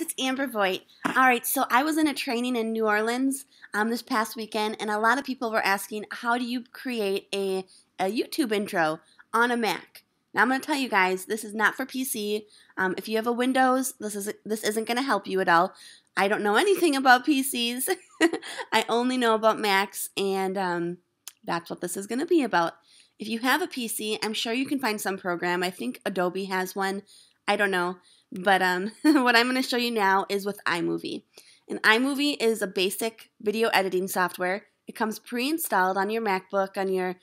it's Amber Voight. All right, so I was in a training in New Orleans um, this past weekend, and a lot of people were asking, how do you create a, a YouTube intro on a Mac? Now I'm going to tell you guys, this is not for PC. Um, if you have a Windows, this is this isn't going to help you at all. I don't know anything about PCs. I only know about Macs, and um, that's what this is going to be about. If you have a PC, I'm sure you can find some program. I think Adobe has one. I don't know. But um, what I'm going to show you now is with iMovie. And iMovie is a basic video editing software. It comes pre-installed on your MacBook, on your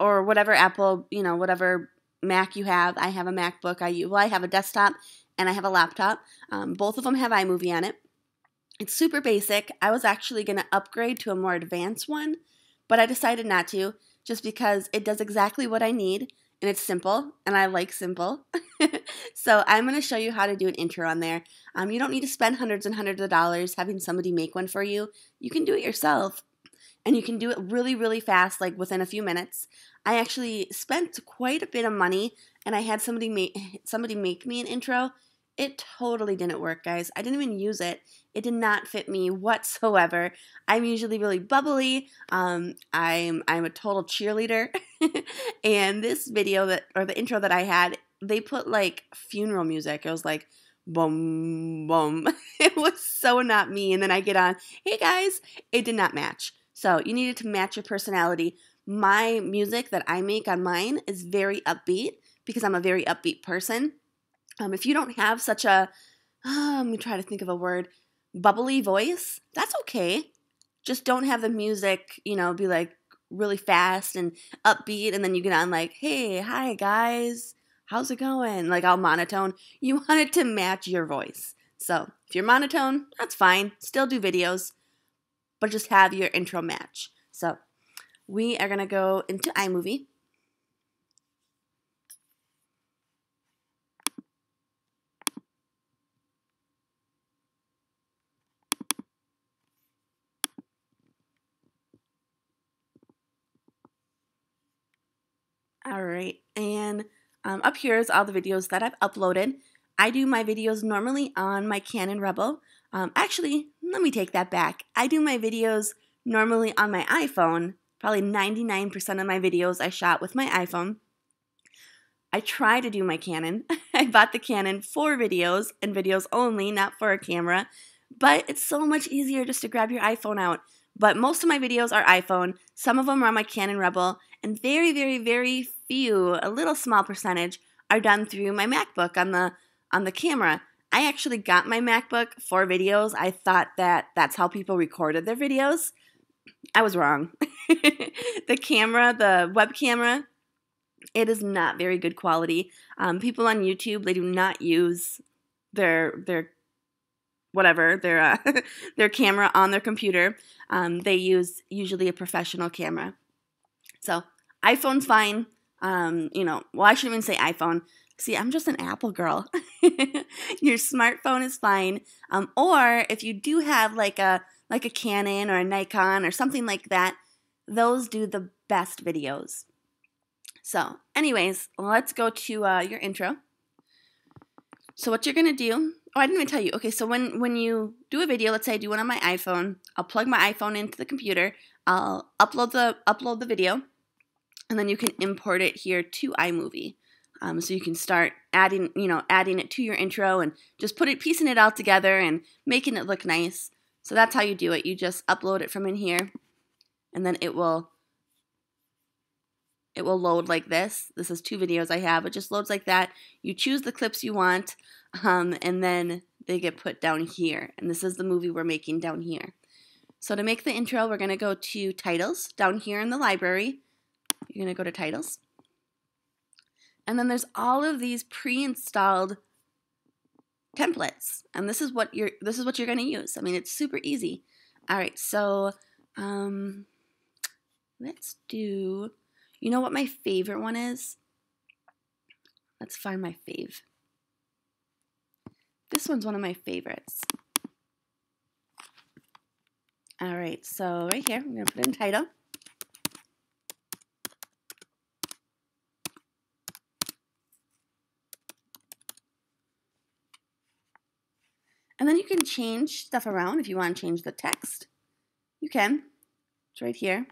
or whatever Apple, you know, whatever Mac you have. I have a MacBook. I well, I have a desktop and I have a laptop. Um, both of them have iMovie on it. It's super basic. I was actually going to upgrade to a more advanced one, but I decided not to just because it does exactly what I need and it's simple and I like simple. so I'm going to show you how to do an intro on there. Um, you don't need to spend hundreds and hundreds of dollars having somebody make one for you. You can do it yourself and you can do it really, really fast, like within a few minutes. I actually spent quite a bit of money and I had somebody make, somebody make me an intro it totally didn't work, guys. I didn't even use it. It did not fit me whatsoever. I'm usually really bubbly. Um, I'm I'm a total cheerleader, and this video that or the intro that I had, they put like funeral music. It was like boom boom. it was so not me. And then I get on, hey guys, it did not match. So you needed to match your personality. My music that I make on mine is very upbeat because I'm a very upbeat person. Um, if you don't have such a, let me try to think of a word, bubbly voice, that's okay. Just don't have the music, you know, be like really fast and upbeat, and then you get on like, hey, hi guys, how's it going? Like all monotone. You want it to match your voice. So if you're monotone, that's fine. Still do videos, but just have your intro match. So we are gonna go into iMovie. All right, and um, up here is all the videos that I've uploaded. I do my videos normally on my Canon Rebel. Um, actually, let me take that back. I do my videos normally on my iPhone. Probably 99% of my videos I shot with my iPhone. I try to do my Canon. I bought the Canon for videos and videos only, not for a camera. But it's so much easier just to grab your iPhone out. But most of my videos are iPhone. Some of them are on my Canon Rebel and very, very, very few, a little small percentage, are done through my MacBook on the on the camera. I actually got my MacBook for videos. I thought that that's how people recorded their videos. I was wrong. the camera, the web camera, it is not very good quality. Um, people on YouTube, they do not use their their whatever their uh, their camera on their computer. Um, they use usually a professional camera. So iPhone's fine. Um, you know, well, I shouldn't even say iPhone. See, I'm just an Apple girl. Your smartphone is fine. Um, or if you do have like a like a Canon or a Nikon or something like that, those do the best videos. So, anyways, let's go to uh, your intro. So, what you're gonna do? Oh, I didn't even tell you. Okay, so when when you do a video, let's say I do one on my iPhone, I'll plug my iPhone into the computer. I'll upload the upload the video, and then you can import it here to iMovie. Um, so you can start adding, you know, adding it to your intro and just put it, piecing it all together and making it look nice. So that's how you do it. You just upload it from in here, and then it will it will load like this. This is two videos I have. It just loads like that. You choose the clips you want, um, and then they get put down here. And this is the movie we're making down here. So to make the intro, we're going to go to titles down here in the library. You're going to go to titles. And then there's all of these pre-installed templates. And this is what you're this is what you're going to use. I mean, it's super easy. All right, so um, let's do you know what my favorite one is? Let's find my fave. This one's one of my favorites. All right, so right here, I'm going to put in title. And then you can change stuff around if you want to change the text. You can. It's right here.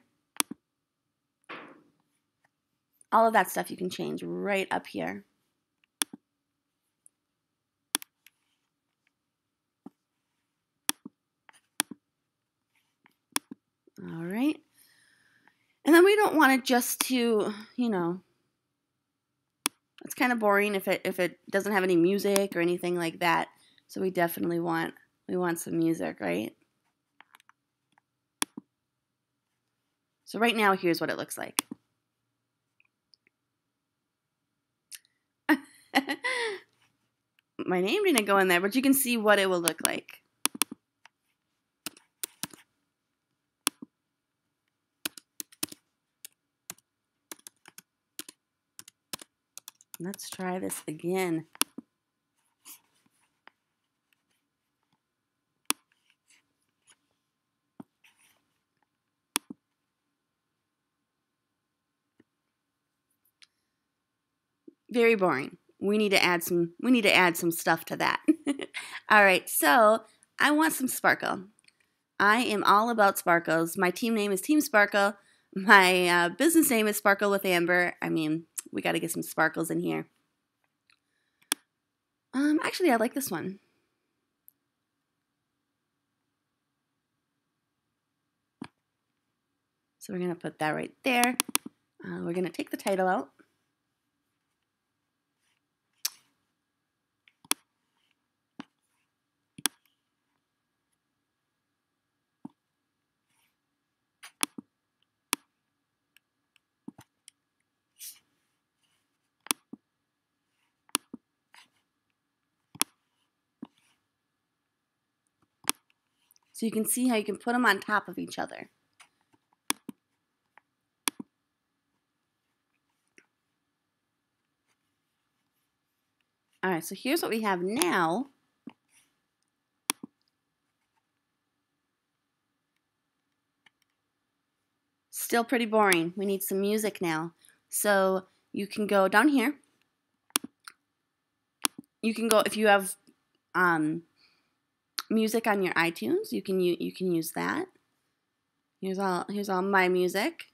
All of that stuff you can change right up here. All right. And then we don't want it just to, you know, it's kind of boring if it if it doesn't have any music or anything like that. So we definitely want we want some music, right? So right now here's what it looks like. My name didn't go in there, but you can see what it will look like. Let's try this again. Very boring. We need to add some we need to add some stuff to that. all right, so I want some sparkle. I am all about sparkles. My team name is Team Sparkle. My uh, business name is Sparkle with Amber. I mean, we got to get some sparkles in here. Um, actually, I like this one. So we're going to put that right there. Uh, we're going to take the title out. So you can see how you can put them on top of each other. All right, so here's what we have now. Still pretty boring. We need some music now. So you can go down here. You can go, if you have um, music on your iTunes. You can you, you can use that. Here's all here's all my music.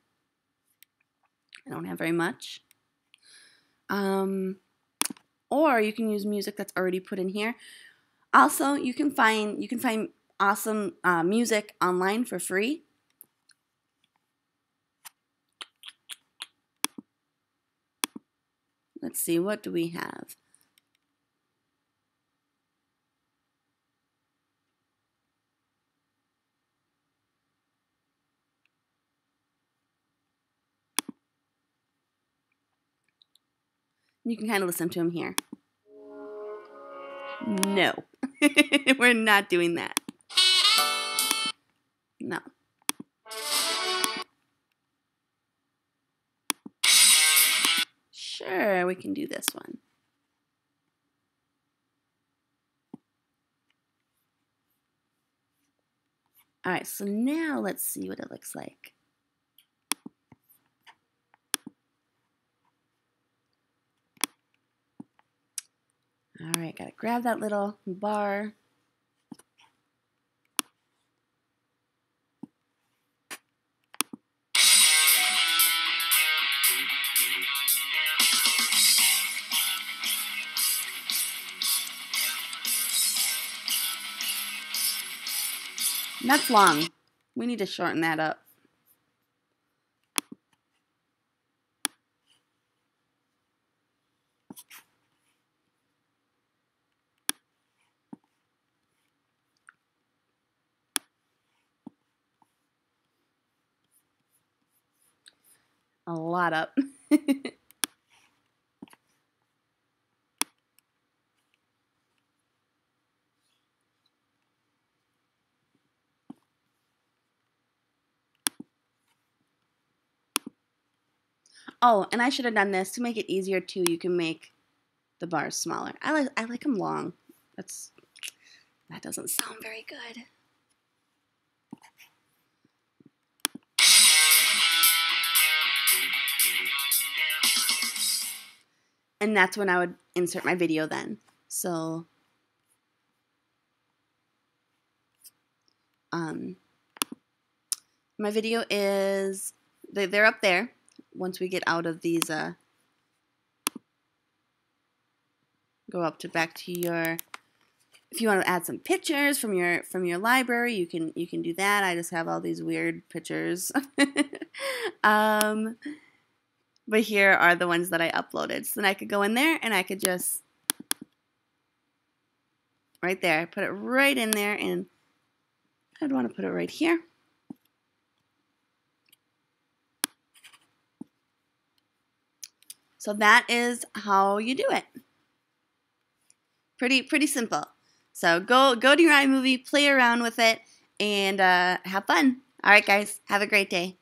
I don't have very much. Um, or you can use music that's already put in here. Also, you can find you can find awesome uh, music online for free. Let's see, what do we have? You can kind of listen to him here. No, we're not doing that. No. Sure, we can do this one. All right, so now let's see what it looks like. Right, gotta grab that little bar. That's long. We need to shorten that up. A lot up. oh, and I should have done this to make it easier too. You can make the bars smaller. I like I like them long. That's that doesn't sound very good. And that's when I would insert my video then. So Um, my video is they're up there once we get out of these uh, go up to back to your if you want to add some pictures from your from your library you can you can do that I just have all these weird pictures um, but here are the ones that I uploaded so then I could go in there and I could just right there put it right in there and I'd want to put it right here So that is how you do it. Pretty pretty simple. So go go to your iMovie, play around with it, and uh, have fun. All right, guys, have a great day.